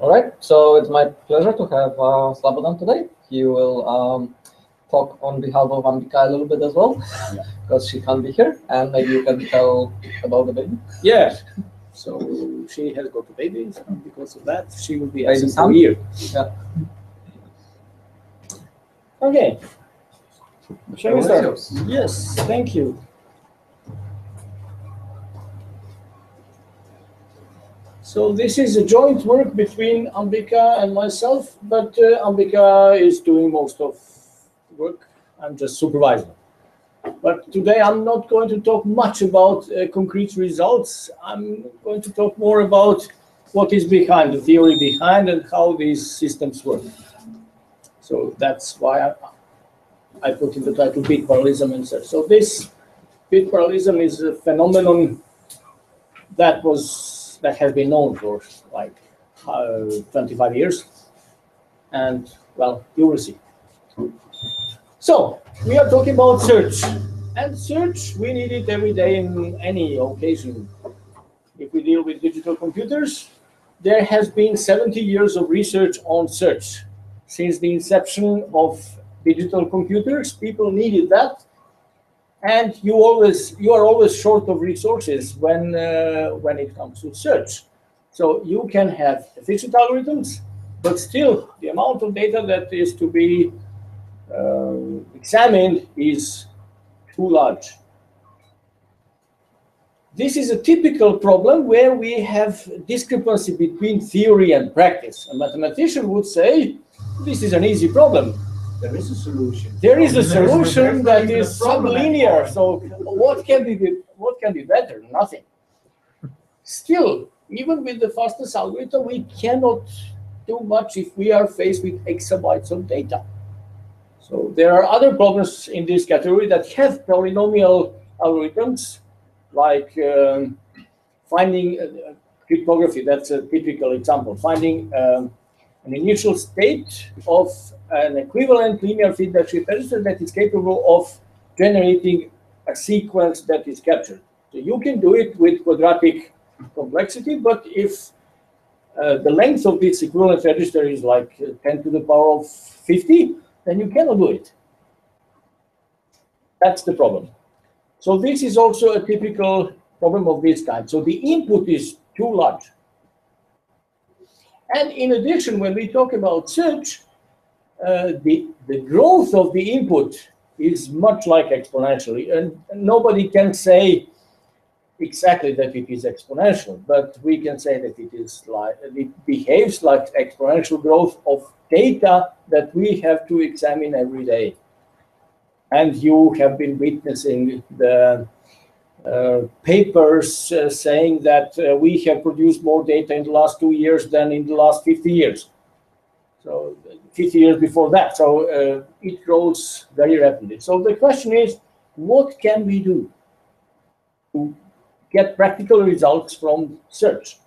All right, so it's my pleasure to have uh, Slobodan today. He will um, talk on behalf of Ambika a little bit as well, because she can't be here, and maybe you can tell about the baby. Yeah. So she has got a baby, and because of that, she will be Baby absent son? for a year. Yeah. Okay. Shall we Floor start? Yes, thank you. So this is a joint work between Ambika and myself, but uh, Ambika is doing most of work. I'm just supervising. But today I'm not going to talk much about uh, concrete results. I'm going to talk more about what is behind, the theory behind, and how these systems work. So that's why I, I put in the title bit parallelism and such. So this bit parallelism is a phenomenon that was that has been known for like uh, 25 years, and well, you will see. So we are talking about search, and search we need it every day in any occasion. If we deal with digital computers, there has been 70 years of research on search since the inception of digital computers. People needed that, and you always you are always short of resources when uh, when it comes to search. So you can have efficient algorithms, but still the amount of data that is to be uh, examined is too large. This is a typical problem where we have discrepancy between theory and practice. A mathematician would say, this is an easy problem. There is a solution. There is a solution that is not is even a problem sublinear. So what can be what can be better? Nothing. Still, even with the fastest algorithm, we cannot do much if we are faced with exabytes of data. So there are other problems in this category that have polynomial algorithms, like um, finding uh, cryptography. That's a typical example. Finding um, an initial state of an equivalent linear feedback shift register that is capable of generating a sequence that is captured. So you can do it with quadratic complexity, but if uh, the length of this equivalent register is like uh, 10 to the power of 50, then you cannot do it. That's the problem. So this is also a typical problem of this kind. So the input is too large. And in addition, when we talk about search, uh, the, the growth of the input is much like exponentially. And nobody can say exactly that it is exponential, but we can say that it is like, it behaves like exponential growth of data that we have to examine every day. And you have been witnessing the uh, papers uh, saying that uh, we have produced more data in the last two years than in the last 50 years. So 50 years before that. So uh, it grows very rapidly. So the question is, what can we do to get practical results from search?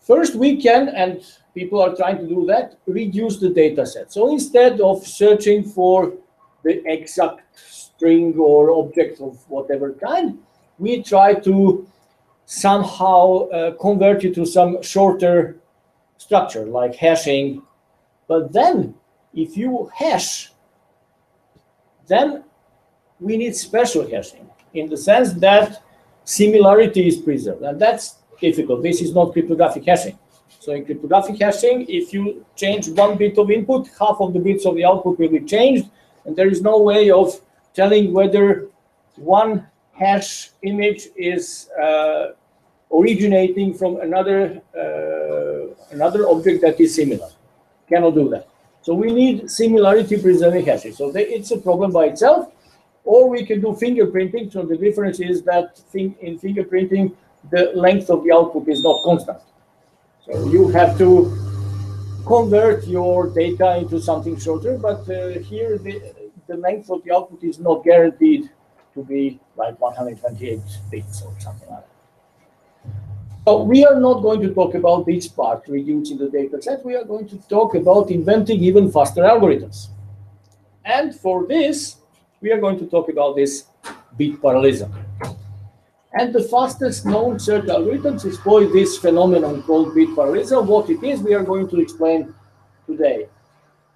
First, we can, and people are trying to do that, reduce the data set. So instead of searching for the exact string or object of whatever kind, we try to somehow uh, convert it to some shorter structure like hashing. But then if you hash, then we need special hashing in the sense that similarity is preserved. And that's difficult. This is not cryptographic hashing. So in cryptographic hashing, if you change one bit of input, half of the bits of the output will be changed. And there is no way of telling whether one hash image is uh, originating from another uh, another object that is similar. Cannot do that. So we need similarity preserving hashes. So they, it's a problem by itself, or we can do fingerprinting. So the difference is that thing, in fingerprinting, the length of the output is not constant. So you have to convert your data into something shorter, but uh, here the, the length of the output is not guaranteed to be like 128 bits or something like that. So we are not going to talk about this part, reducing the data set. We are going to talk about inventing even faster algorithms. And for this, we are going to talk about this bit parallelism. And the fastest known search algorithms exploit this phenomenon called bit parallelism. What it is, we are going to explain today.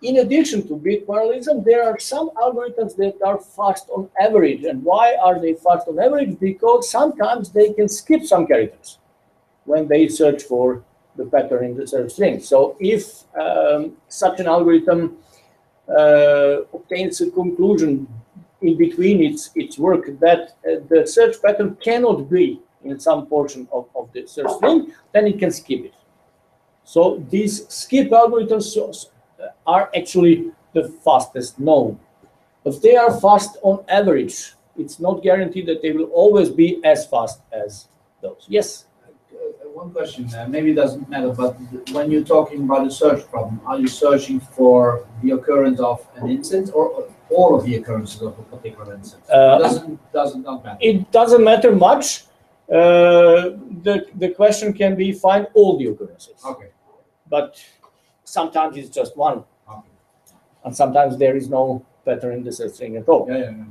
In addition to bit parallelism, there are some algorithms that are fast on average. And why are they fast on average? Because sometimes they can skip some characters when they search for the pattern in the search string. So if um, such an algorithm uh, obtains a conclusion in between its, its work that uh, the search pattern cannot be in some portion of, of the search string, then it can skip it. So these skip algorithms uh, are actually the fastest known. But they are fast on average. It's not guaranteed that they will always be as fast as those. Yes? One question, uh, maybe it doesn't matter, but when you're talking about a search problem, are you searching for the occurrence of an incident or all of the occurrences of a particular incident? Uh, Doesn't, doesn't not matter. It doesn't matter much. Uh, the, the question can be find all the occurrences. Okay, But sometimes it's just one, okay. and sometimes there is no pattern in the search string at all. Yeah, yeah, yeah.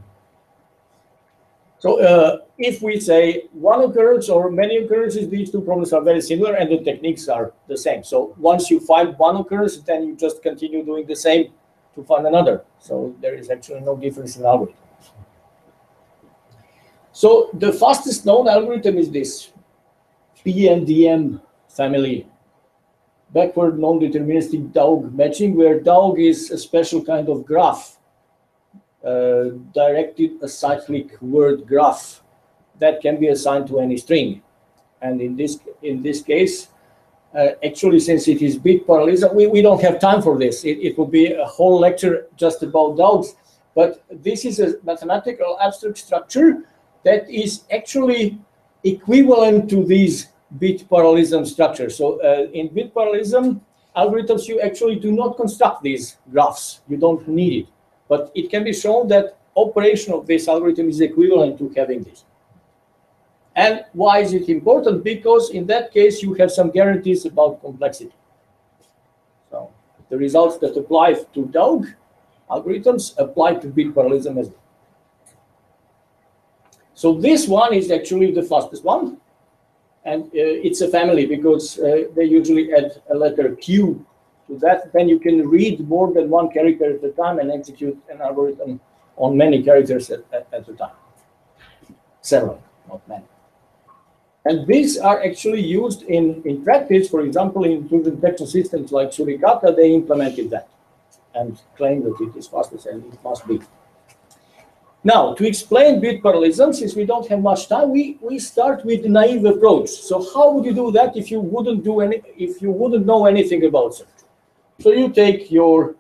So uh, if we say one occurrence or many occurrences, these two problems are very similar and the techniques are the same. So once you find one occurrence, then you just continue doing the same to find another. So there is actually no difference in algorithm. So the fastest known algorithm is this BNDM family, backward non-deterministic DAWG matching, where DAWG is a special kind of graph directed acyclic word graph that can be assigned to any string. And in this in this case, uh, actually, since it is bit parallelism, we, we don't have time for this. It, it would be a whole lecture just about DAWGs. But this is a mathematical abstract structure that is actually equivalent to these bit parallelism structures. So uh, in bit parallelism algorithms, you actually do not construct these graphs. You don't need it. But it can be shown that operation of this algorithm is equivalent to having this. And why is it important? Because in that case, you have some guarantees about complexity. So the results that apply to DAWG algorithms apply to bit parallelism as well. So this one is actually the fastest one. And uh, it's a family because uh, they usually add a letter Q to that. Then you can read more than one character at a time and execute an algorithm on many characters at, at, at a time. Several, not many. And these are actually used in, in practice. For example, in intrusion detection systems like Suricata, they implemented that and claim that it is fastest and it must be. Now, to explain bit parallelism, since we don't have much time, we, we start with the naive approach. So how would you do that if you wouldn't do any if you wouldn't know anything about search? So you take your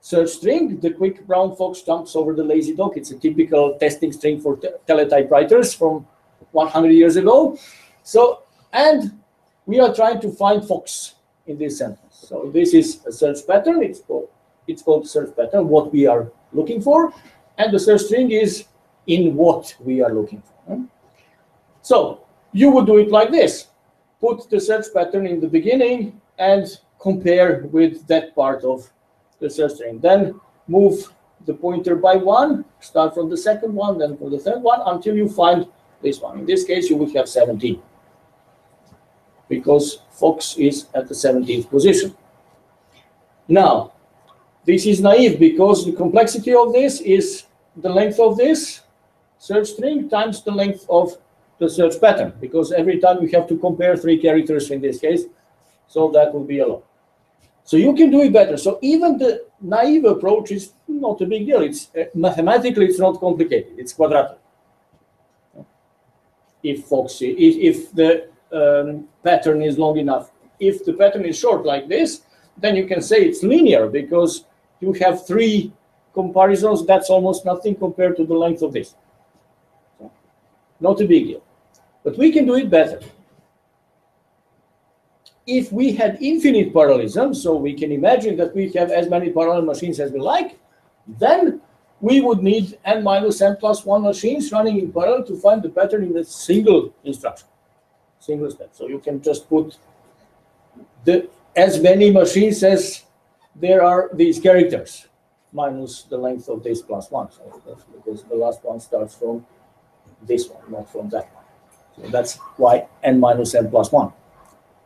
search string, the quick brown fox jumps over the lazy dog. It's a typical testing string for te teletypewriters from 100 years ago. So, and we are trying to find fox in this sentence. So this is a search pattern. It's called, it's called search pattern, what we are looking for. And the search string is in what we are looking for. So you would do it like this. Put the search pattern in the beginning and compare with that part of the search string. Then move the pointer by one, start from the second one, then for the third one, until you find this one. In this case, you would have 17 because Fox is at the 17th position. Now, this is naive because the complexity of this is the length of this search string times the length of the search pattern because every time you have to compare three characters in this case, so that will be a lot. So you can do it better. So even the naive approach is not a big deal. It's uh, mathematically it's not complicated. It's quadratic. If Foxy, if, if the um, pattern is long enough, if the pattern is short like this, then you can say it's linear because you have three comparisons. That's almost nothing compared to the length of this. Not a big deal. But we can do it better if we had infinite parallelism, so we can imagine that we have as many parallel machines as we like, then we would need n minus n plus 1 machines running in parallel to find the pattern in a single instruction, single step. So you can just put the as many machines as there are these characters minus the length of this plus 1. So because the last one starts from this one, not from that one. So that's why n minus n plus 1.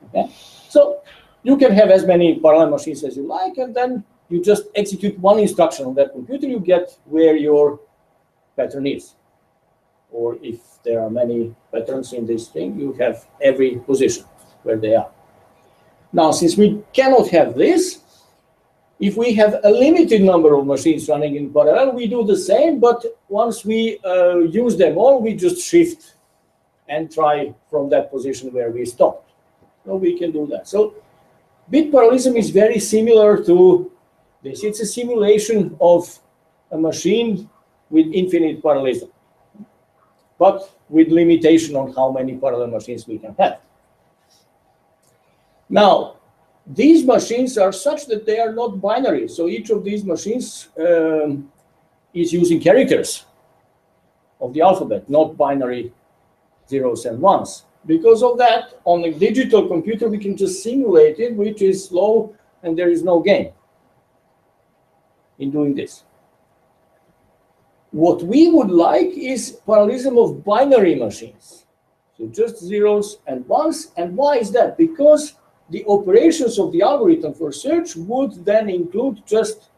Okay? So you can have as many parallel machines as you like, and then you just execute one instruction on that computer, you get where your pattern is. Or if there are many patterns in this thing, you have every position where they are. Now, since we cannot have this, if we have a limited number of machines running in parallel, we do the same, but once we uh, use them all, we just shift and try from that position where we stopped. So we can do that. So bit parallelism is very similar to this. It's a simulation of a machine with infinite parallelism, but with limitation on how many parallel machines we can have. Now, these machines are such that they are not binary. So each of these machines um, is using characters of the alphabet, not binary zeros and ones. Because of that, on a digital computer, we can just simulate it, which is slow, and there is no gain in doing this. What we would like is parallelism of binary machines. So just zeros and ones. And why is that? Because the operations of the algorithm for search would then include just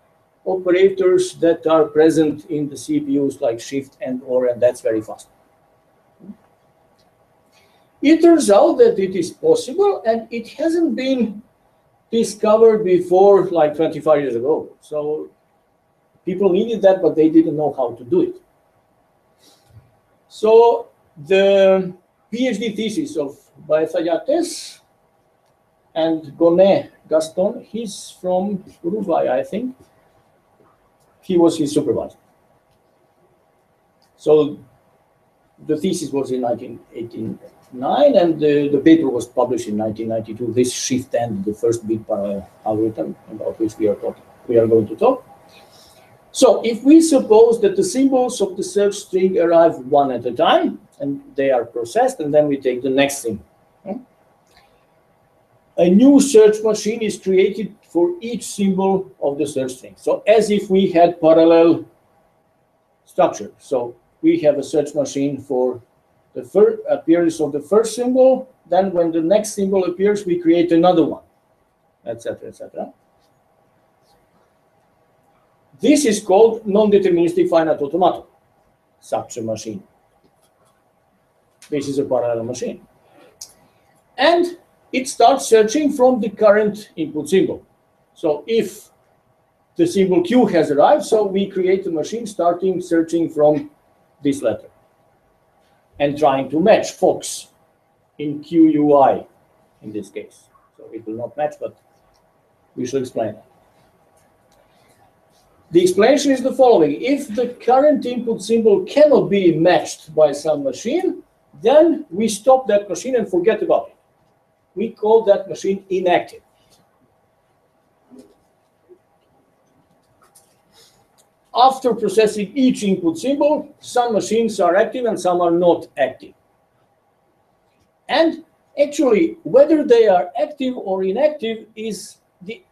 operators that are present in the CPUs like shift and or, and that's very fast. It turns out that it is possible and it hasn't been discovered before like 25 years ago. So people needed that, but they didn't know how to do it. So the PhD thesis of Baeza Yates and Gonnet Gaston, he's from Uruguay, I think. He was his supervisor. So the thesis was in 1989, and the, the paper was published in 1992. This shift and the first bit parallel uh, algorithm about which we are talking, we are going to talk. So if we suppose that the symbols of the search string arrive one at a time, and they are processed, and then we take the next symbol hmm? a new search machine is created for each symbol of the search string. So as if we had parallel structure. So we have a search machine for the first appearance of the first symbol. Then when the next symbol appears, we create another one, etc., etc. This is called non-deterministic finite automaton, such a machine. This is a parallel machine. And it starts searching from the current input symbol. So if the symbol Q has arrived, so we create a machine starting searching from this letter and trying to match Fox in QUI in this case. So it will not match, but we shall explain. The explanation is the following. If the current input symbol cannot be matched by some machine, then we stop that machine and forget about it we call that machine inactive. After processing each input symbol, some machines are active and some are not active. And actually, whether they are active or inactive is the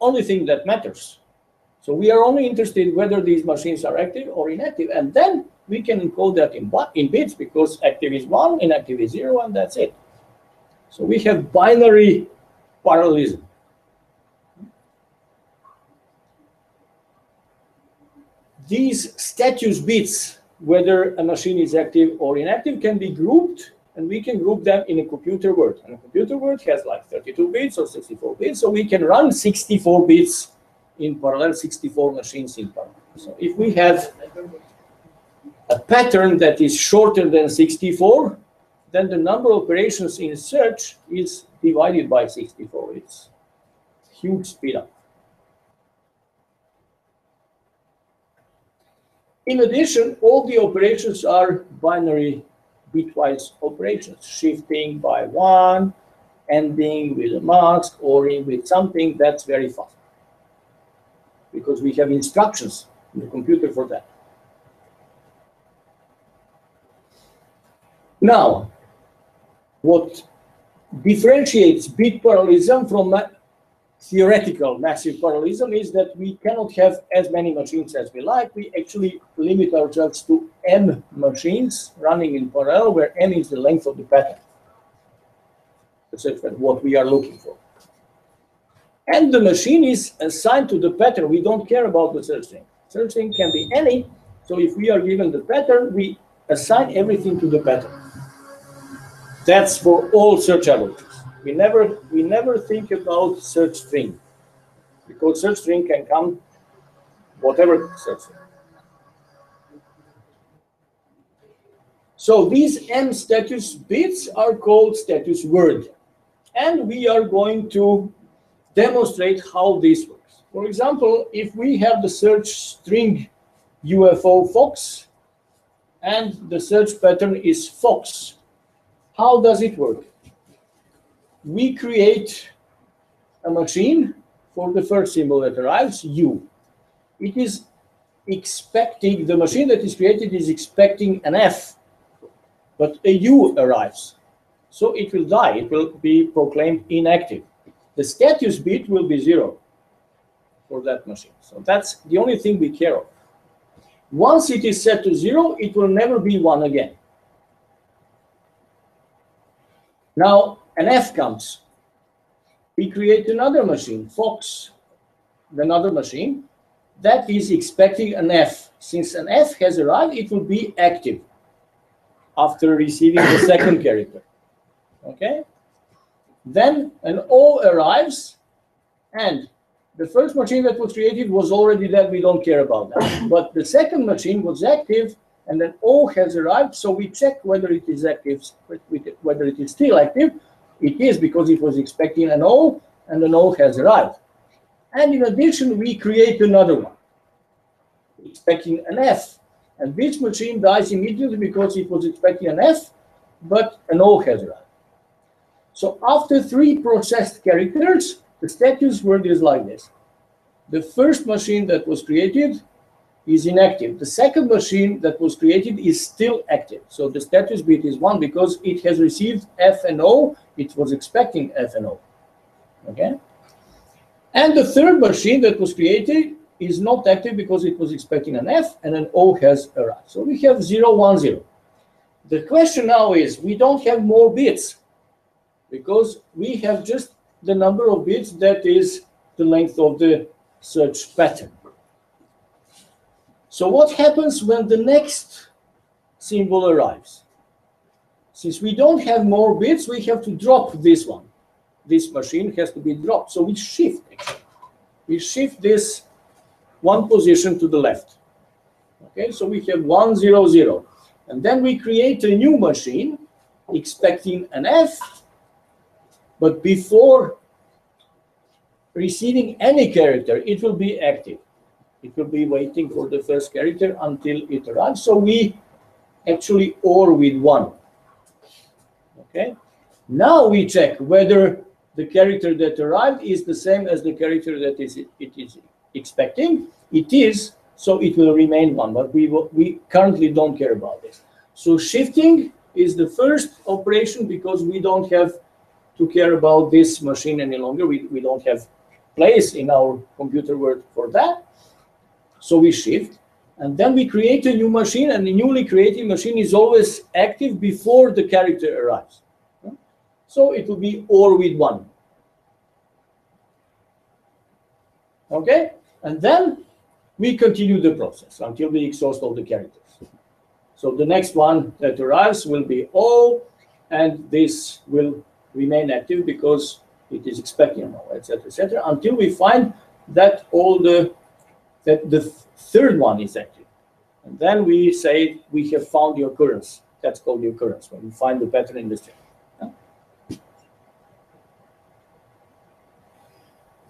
only thing that matters. So we are only interested whether these machines are active or inactive, and then we can encode that in, in bits because active is one, inactive is zero, and that's it. So we have binary parallelism. These status bits, whether a machine is active or inactive, can be grouped, and we can group them in a computer word. And a computer word has like 32 bits or 64 bits, so we can run 64 bits in parallel, 64 machines in parallel. So if we have a pattern that is shorter than 64, then the number of operations in search is divided by 64. It's huge speed up. In addition, all the operations are binary bitwise operations, shifting by one, ending with a mask, or with something that's very fast. Because we have instructions in the computer for that. Now, what differentiates bit parallelism from theoretical massive parallelism is that we cannot have as many machines as we like. We actually limit ourselves to m machines running in parallel, where m is the length of the pattern. That's what we are looking for. And the machine is assigned to the pattern. We don't care about the search string. Search string can be any. So if we are given the pattern, we assign everything to the pattern. That's for all search algorithms. We never we never think about search string because search string can come whatever search string. So these m status bits are called status word. And we are going to demonstrate how this works. For example, if we have the search string UFO Fox and the search pattern is Fox, how does it work? We create a machine for the first symbol that arrives, U. It is expecting, the machine that is created is expecting an F, but a U arrives. So it will die, it will be proclaimed inactive. The status bit will be zero for that machine. So that's the only thing we care of. Once it is set to zero, it will never be one again. Now, an F comes. We create another machine, Fox, another machine, that is expecting an F. Since an F has arrived, it will be active after receiving the second character. Okay? Then an O arrives, and the first machine that was created was already dead. We don't care about that. But the second machine was active, and then O has arrived. So we check whether it is active, whether it is still active. It is because it was expecting an O, and an O has arrived. And in addition, we create another one, expecting an F. And this machine dies immediately because it was expecting an F, but an O has arrived. So after three processed characters, the status word is like this. The first machine that was created is inactive. The second machine that was created is still active. So the status bit is one because it has received F and O. It was expecting F and O. Okay? And the third machine that was created is not active because it was expecting an F and an O has arrived. So we have 0, 1, 0. The question now is, we don't have more bits because we have just the number of bits that is the length of the search pattern. So what happens when the next symbol arrives? Since we don't have more bits, we have to drop this one. This machine has to be dropped. So we shift, We shift this one position to the left. Okay, so we have one, zero, zero. And then we create a new machine expecting an F but before receiving any character, it will be active. It will be waiting for the first character until it arrives. So we actually OR with one. Okay. Now we check whether the character that arrived is the same as the character that is it is expecting. It is, so it will remain one. But we we currently don't care about this. So shifting is the first operation because we don't have to care about this machine any longer. We, we don't have place in our computer world for that. So we shift and then we create a new machine and the newly created machine is always active before the character arrives. So it will be OR with one. Okay? And then we continue the process until we exhaust all the characters. So the next one that arrives will be O, and this will remain active because it is expecting now, etc., etc., until we find that all the that the third one is active, and then we say we have found the occurrence. That's called the occurrence when we find the pattern in the string.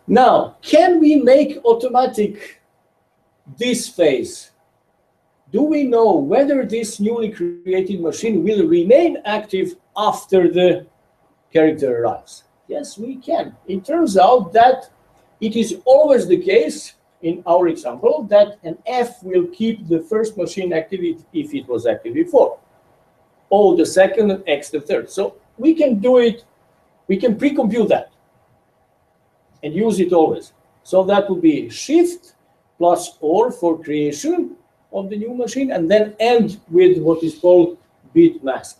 Now, can we make automatic this phase? Do we know whether this newly created machine will remain active after the character arrives? Yes, we can. It turns out that it is always the case in our example that an F will keep the first machine active if it was active before. O the second and X the third. So we can do it, we can pre-compute that. and use it always. So that would be shift plus or for creation of the new machine, and then end with what is called bit mask.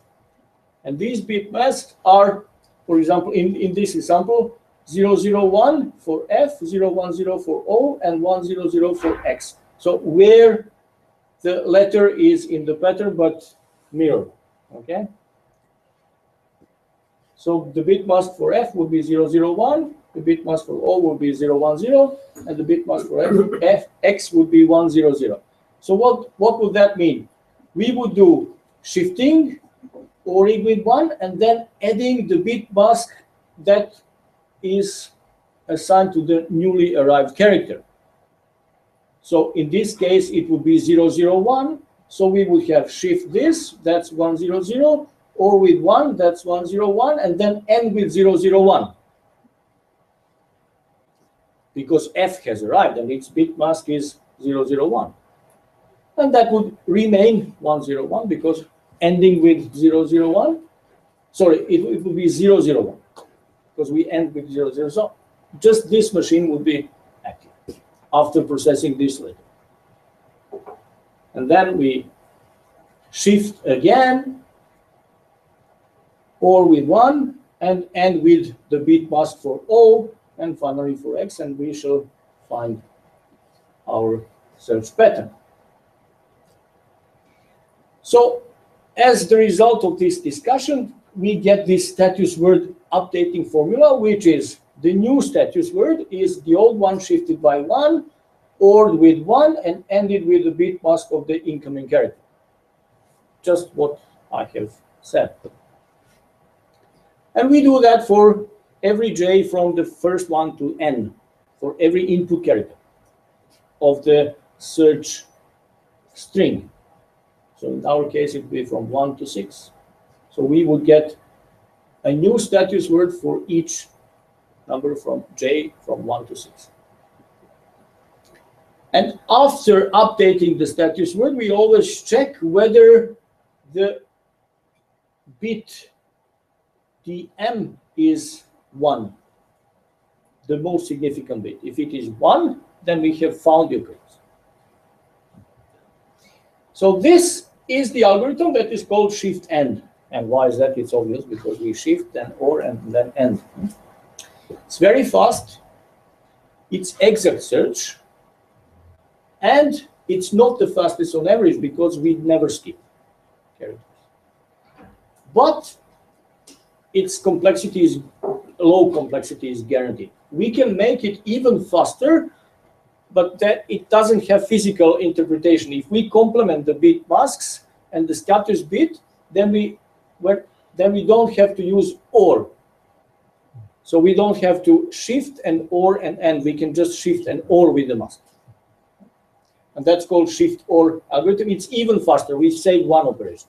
And these bit masks are, for example, in, in this example, 001 for F, 010 for O, and 100 for X. So where the letter is in the pattern, but mirror, okay? So the bit mask for F would be 001, the bit mask for O would be 010, and the bit mask for F, F X would be 100. So what, what would that mean? We would do shifting ORing with one and then adding the bit mask that is assigned to the newly arrived character. So in this case, it would be 001. So we would have shift this, that's 100, or with 1, that's 101, and then end with 001. Because F has arrived and its bit mask is 001. And that would remain 101 because ending with 001, sorry, it, it would be 001 because we end with 00. So just this machine would be active after processing this later. And then we shift again or with one and end with the bit mask for O and finally for X and we shall find our search pattern. So as the result of this discussion, we get this status word updating formula, which is the new status word is the old one shifted by one, or with one, and ended with the bit mask of the incoming character. Just what I have said. And we do that for every j from the first one to n, for every input character of the search string. So in our case, it would be from 1 to 6. So we would get a new status word for each number from j from 1 to 6. And after updating the status word, we always check whether the bit dm is 1, the most significant bit. If it is 1, then we have found the occurrence. So this is the algorithm that is called shift and. And why is that? It's obvious because we shift, then or, and then end. It's very fast. It's exact search. And it's not the fastest on average because we never skip characters. But its complexity is low complexity is guaranteed. We can make it even faster, but that it doesn't have physical interpretation. If we complement the bit masks and the scatters bit, then we where then we don't have to use or. So we don't have to shift and or and end. We can just shift and or with the mask. And that's called shift or algorithm. It's even faster. We save one operation.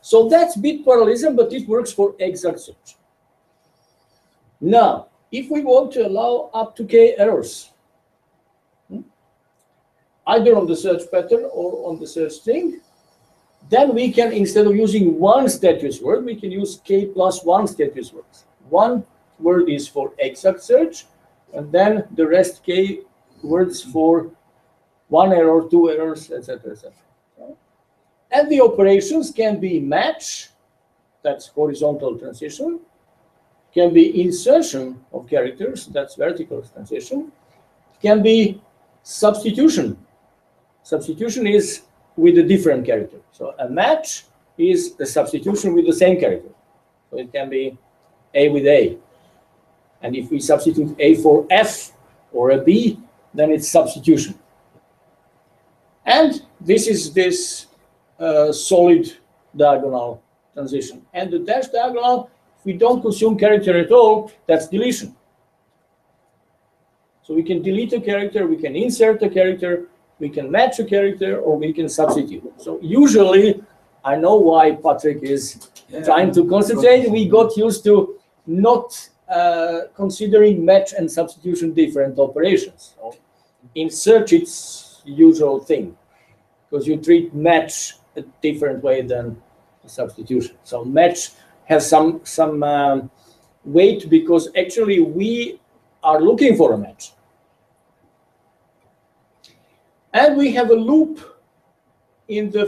So that's bit parallelism, but it works for exact search. Now, if we want to allow up to k errors, either on the search pattern or on the search string, then we can, instead of using one status word, we can use k plus one status words. One word is for exact search, and then the rest k words for one error, two errors, etc., etc. And the operations can be match, that's horizontal transition, can be insertion of characters, that's vertical transition, can be substitution, Substitution is with a different character. So a match is a substitution with the same character. So it can be A with A. And if we substitute A for F or a B, then it's substitution. And this is this uh, solid diagonal transition. And the dash diagonal, if we don't consume character at all, that's deletion. So we can delete a character, we can insert a character, we can match a character or we can substitute. So usually, I know why Patrick is yeah. trying to concentrate. We got used to not uh, considering match and substitution different operations. So in search, it's usual thing because you treat match a different way than substitution. So match has some some um, weight because actually we are looking for a match. And we have a loop in the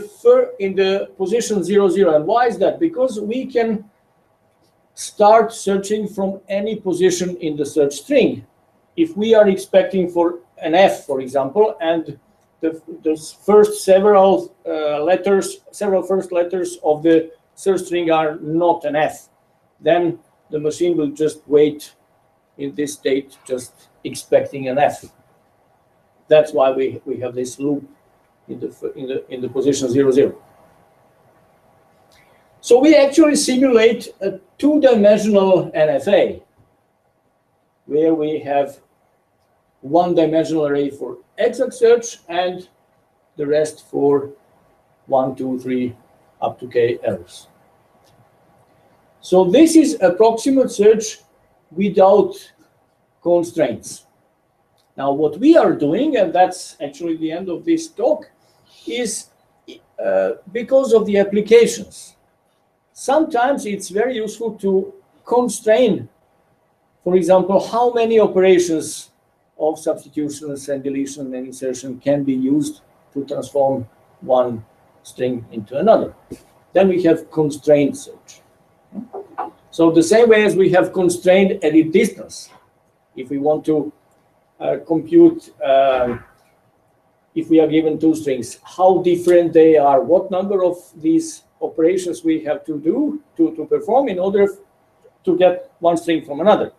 in the position zero zero. And why is that? Because we can start searching from any position in the search string. If we are expecting for an F, for example, and the, the first several uh, letters, several first letters of the search string are not an F, then the machine will just wait in this state, just expecting an F. That's why we, we have this loop in the, in the, in the position zero, zero. So we actually simulate a two-dimensional NFA where we have one-dimensional array for exact search and the rest for one, two, three, up to k errors. So this is approximate search without constraints. Now what we are doing, and that's actually the end of this talk, is uh, because of the applications. Sometimes it's very useful to constrain, for example, how many operations of substitutions and deletion and insertion can be used to transform one string into another. Then we have constrained search. So the same way as we have constrained edit distance, if we want to compute, uh, if we are given two strings, how different they are, what number of these operations we have to do to, to perform in order to get one string from another.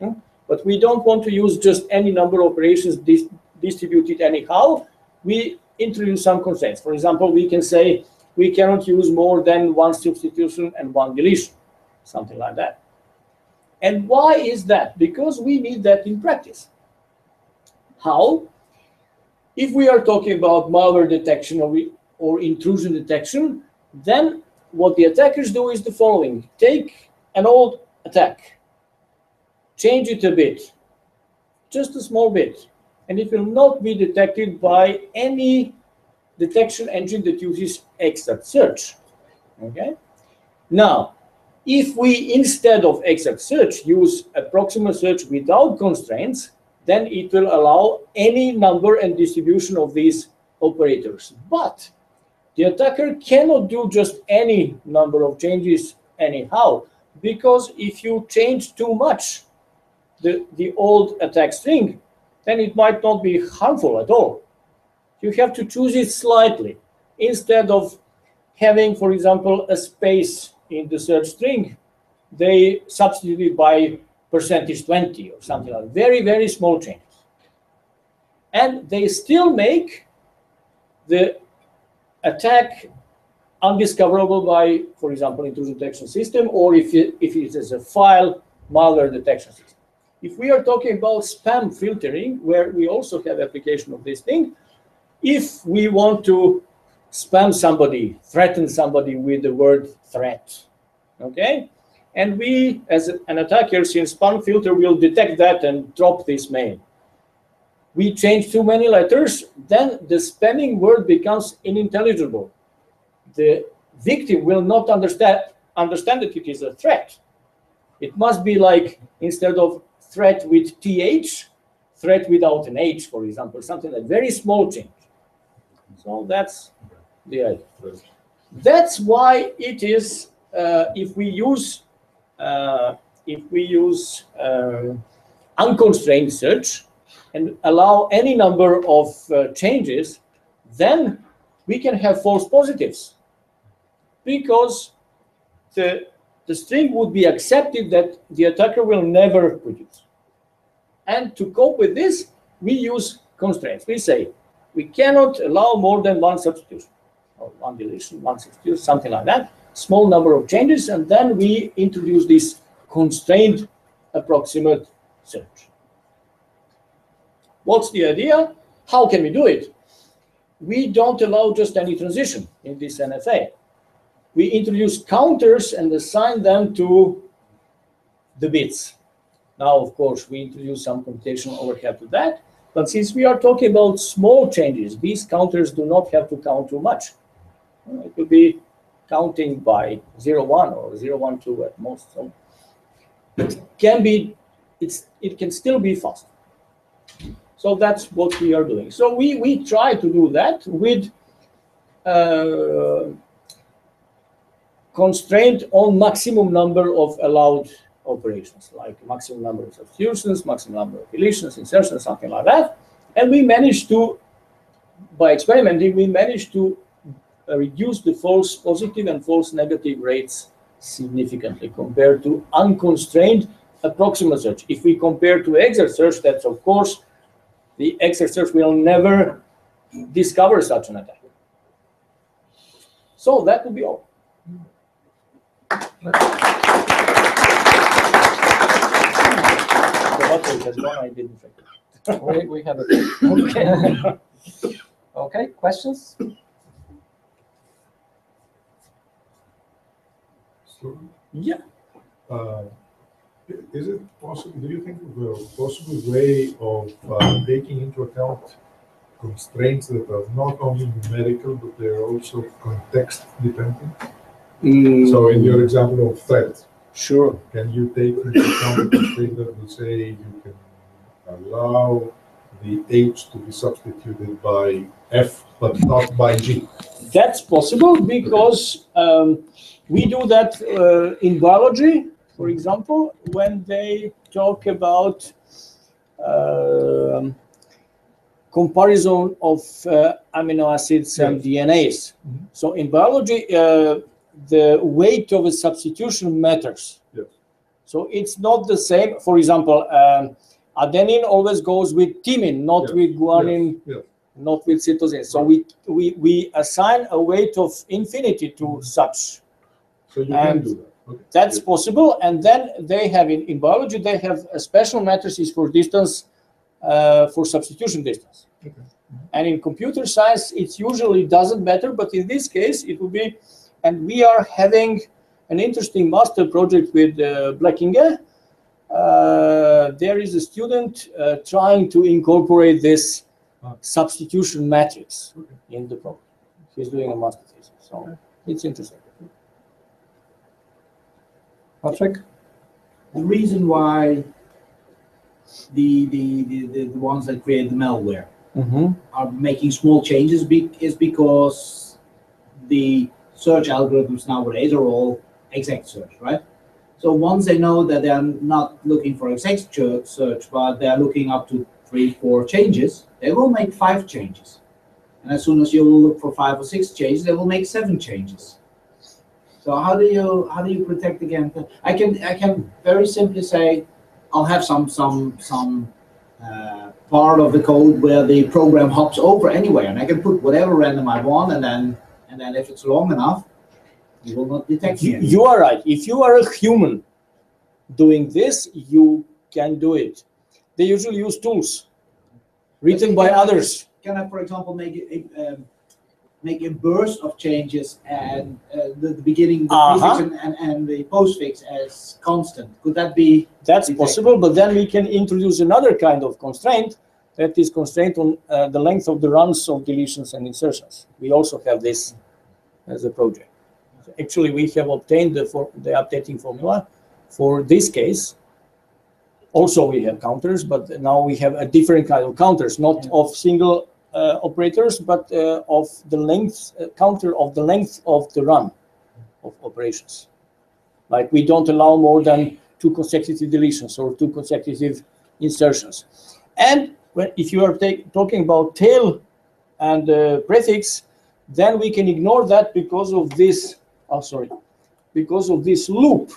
Hmm? But we don't want to use just any number of operations dis distributed anyhow. We introduce some constraints. For example, we can say we cannot use more than one substitution and one deletion, something like that. And why is that? Because we need that in practice. How? If we are talking about malware detection or, we, or intrusion detection, then what the attackers do is the following. Take an old attack, change it a bit, just a small bit, and it will not be detected by any detection engine that uses exact search. Okay. Now, if we instead of exact search use approximate search without constraints, then it will allow any number and distribution of these operators. But the attacker cannot do just any number of changes anyhow, because if you change too much the, the old attack string, then it might not be harmful at all. You have to choose it slightly. Instead of having, for example, a space in the search string, they substitute it by percentage 20 or something like that. Very, very small changes. And they still make the attack undiscoverable by, for example, intrusion detection system, or if it, if it is a file, malware detection system. If we are talking about spam filtering, where we also have application of this thing, if we want to spam somebody, threaten somebody with the word threat, okay? And we, as an attacker, since spam filter will detect that and drop this mail. We change too many letters, then the spamming word becomes unintelligible. The victim will not understand, understand that it is a threat. It must be like, instead of threat with th, threat without an h, for example, something like very small change. So that's the idea. That's why it is, uh, if we use, if we use uh, unconstrained search and allow any number of uh, changes, then we can have false positives because the, the string would be accepted that the attacker will never produce. And to cope with this, we use constraints. We say we cannot allow more than one substitution or one deletion, one substitution, something like that. Small number of changes, and then we introduce this constrained approximate search. What's the idea? How can we do it? We don't allow just any transition in this NFA. We introduce counters and assign them to the bits. Now, of course, we introduce some computational overhead to that, but since we are talking about small changes, these counters do not have to count too much. It could be counting by zero one or zero one two at most. So it can be, it's it can still be fast. So that's what we are doing. So we we try to do that with uh, constraint on maximum number of allowed operations, like maximum number of substitutions, maximum number of deletions, insertions, something like that. And we managed to, by experimenting, we managed to Uh, reduce the false positive and false negative rates significantly compared to unconstrained approximate search. If we compare to exact search, that's of course, the exact search will never discover such an attack. So that would be all. We, we have it. Okay. Okay, questions? So, Yeah. uh, Is it possible, do you think of a possible way of uh, taking into account constraints that are not only numerical, but they're also context dependent? So in your example of threat, Sure. can you take into account a constraint that will say you can allow the H to be substituted by F, but not by G? That's possible because um, we do that uh, in biology, for example, when they talk about um, comparison of uh, amino acids and DNAs. Mhm. So in biology, uh, the weight of a substitution matters. Yes. So it's not the same. For example, um, adenine always goes with thymine, not Yes. with guanine Yes, not with cytosine. So we, we, we assign a weight of infinity to such. So you can And do that. Okay. That's possible. And then they have in, in biology, they have a special matrices for distance, uh, for substitution distance. Okay. And in computer science, it usually doesn't matter, but in this case, it will be, and we are having an interesting master project with uh, Blekinge. Uh, there is a student uh, trying to incorporate this Ah. substitution matrix Okay. in the program. He's doing a master thesis, so Okay. it's interesting. Patrick? The reason why the, the, the, the the ones that create the malware are making small changes be, is because the search algorithms nowadays are all exact search, right? So once they know that they are not looking for exact ch- search, but they are looking up to three, four changes, they will make five changes. And as soon as you look for five or six changes, they will make seven changes. So how do you how do you protect against that? I can I can very simply say I'll have some some some uh, part of the code where the program hops over anywhere, and I can put whatever random I want, and then and then if it's long enough, you will not detect. You, anymore. you are right. If you are a human doing this, you can do it. They usually use tools written by others. Can I, for example, make a, um, make a burst of changes and uh, the, the beginning, the Uh-huh. prefix and, and, and the postfix as constant? Could that be? That's Detect. possible, but then we can introduce another kind of constraint that is constraint on uh, the length of the runs of deletions and insertions. We also have this as a project. Actually, we have obtained the, for, the updating formula for this case. Also, we have counters, but now we have a different kind of counters, not Yeah. of single uh, operators, but uh, of the length, uh, counter of the length of the run of operations. Like we don't allow more than two consecutive deletions or two consecutive insertions. And when, if you are take, talking about tail and uh, prefix, then we can ignore that because of this, oh, sorry, because of this loop.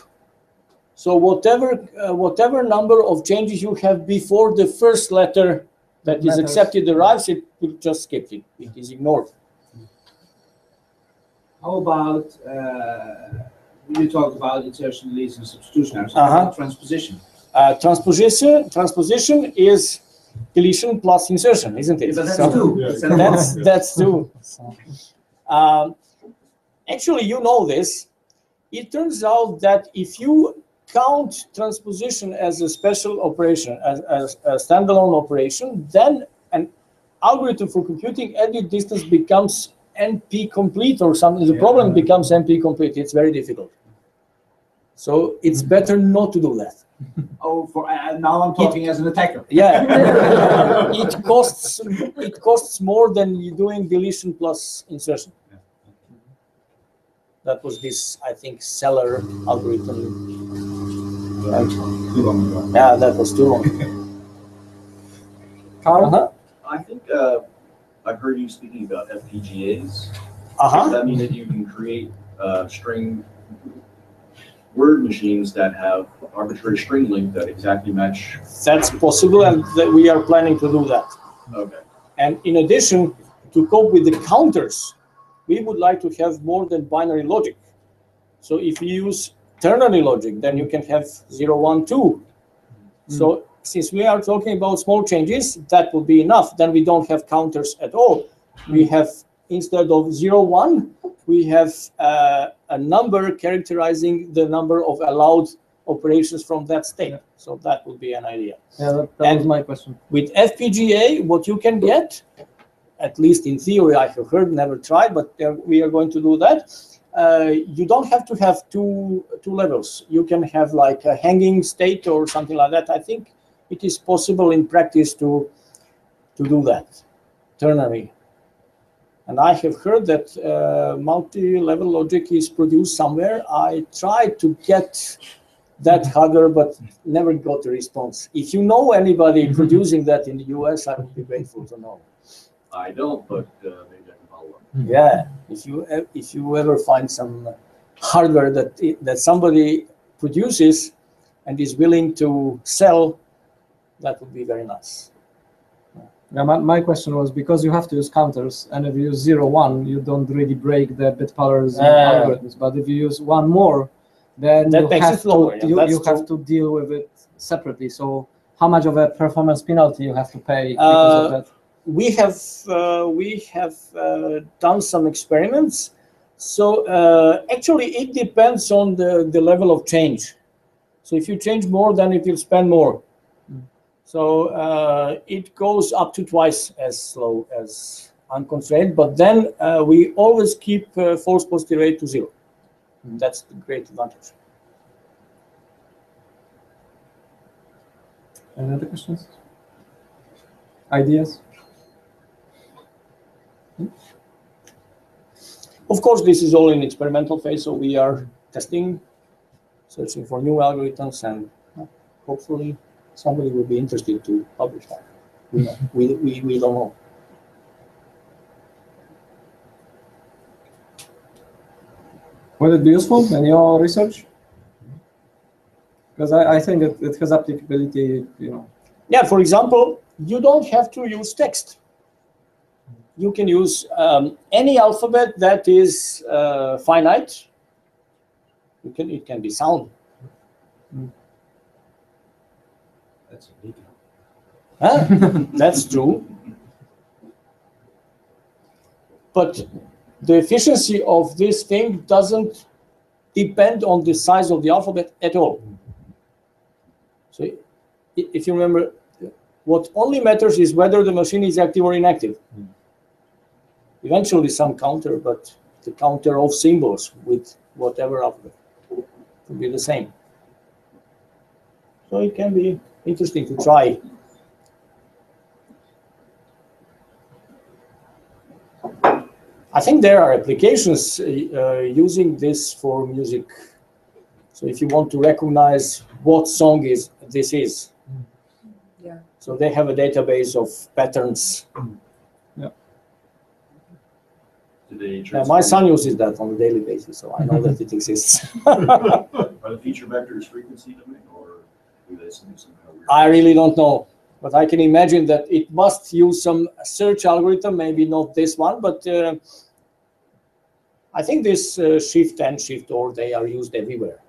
So whatever, uh, whatever number of changes you have before the first letter that is Matters. accepted arrives, it will just skip it. It is ignored. How about uh, you talked about insertion, deletion, substitution. Uh-huh. transposition? Uh, transposition, transposition is deletion plus insertion, isn't it? Yeah, but that's So- two. Yeah. that's that's true. So, um, actually, you know this. It turns out that if you count transposition as a special operation, as, as a standalone operation, then an algorithm for computing edit distance becomes NP complete or something. The problem becomes NP complete. It's very difficult. So it's better not to do that. Oh, for, uh, now I'm talking as an attacker. Yeah, it costs it costs more than you doing deletion plus insertion. That was this, I think, seller algorithm. Too long ago. Yeah, that was too long. Carl? Uh-huh. I think uh, I heard you speaking about FPGAs. Does Uh-huh. that mean that you can create uh, string word machines that have arbitrary string length that exactly match? That's possible, and that we are planning to do that. Okay. And in addition, to cope with the counters, we would like to have more than binary logic. So if you use ternary logic, then you can have 0, 1, 2. So since we are talking about small changes, that will be enough. Then we don't have counters at all. We have, instead of 0, 1, we have uh, a number characterizing the number of allowed operations from that state. So that would be an idea Yeah, that, that And- was my question. with FPGA, what you can get, at least in theory, I have heard, never tried, but uh, we are going to do that. Uh, you don't have to have two two levels. You can have like a hanging state or something like that. I think it is possible in practice to to do that ternary. And I have heard that uh, multi-level logic is produced somewhere. I tried to get that hardware, but never got a response. If you know anybody producing that in the US, I would be grateful to know. I don't, but uh, maybe I can follow up. Yeah, if you if you ever find some hardware that that somebody produces and is willing to sell, that would be very nice. Yeah, my, my question was because you have to use counters, and if you use zero one, you don't really break the bit parallelism Ah. algorithms. But if you use one more, then That you makes it have slower, to yeah, you, you have to deal with it separately. So how much of a performance penalty you have to pay because of Uh, that? We have uh, we have uh, done some experiments. So uh, actually, it depends on the, the level of change. So if you change more, then it will spend more. So uh, it goes up to twice as slow as unconstrained. But then uh, we always keep uh, false positive rate to zero. Mm. That's the great advantage. Any other questions? Ideas? Of course, this is all in experimental phase, so we are testing, searching for new algorithms, and uh, hopefully somebody will be interested to publish that. We, we, we, we don't know. Will it be useful in your research? Because I, I think it, it has applicability, you know. Yeah, for example, you don't have to use text. You can use um, any alphabet that is uh, finite. You can, it can be sound. That's illegal. Huh? That's true. But the efficiency of this thing doesn't depend on the size of the alphabet at all. So if you remember, what only matters is whether the machine is active or inactive. Eventually some counter, but the counter of symbols with whatever of alphabet would be the same. So it can be interesting to try. I think there are applications uh, uh, using this for music. So if you want to recognize what song is this is. Yeah. So they have a database of patterns. Do they Uh, my son uses that on a daily basis, so I know that it exists. Are the feature vectors frequency domain or do they some- somehow? weird- I really don't know, but I can imagine that it must use some search algorithm, maybe not this one, but uh, I think this uh, shift and shift or they are used everywhere.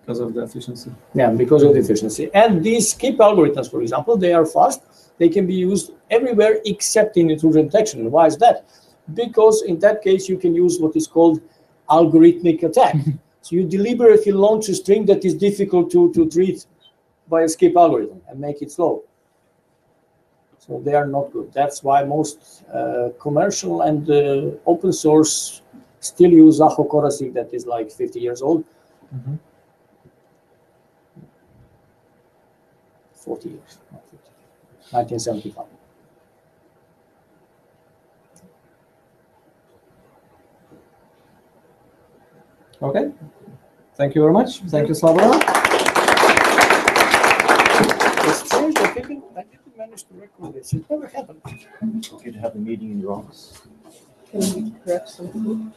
because of the efficiency. Yeah, because of the efficiency. And these skip algorithms, for example, they are fast. They can be used everywhere except in intrusion detection. Why is that? Because in that case, you can use what is called algorithmic attack. so you deliberately launch a string that is difficult to, to treat by a skip algorithm and make it slow. So they are not good. That's why most uh, commercial and uh, open source still use Aho Corasick that is like 50 years old. Mhm. 40 years, not 50. 1975. Okay. Thank you very much. Thank you, Slava. It's strange, I didn't, I didn't manage to record this. It never happened. You'd have the meeting in your office. Can we grab some food?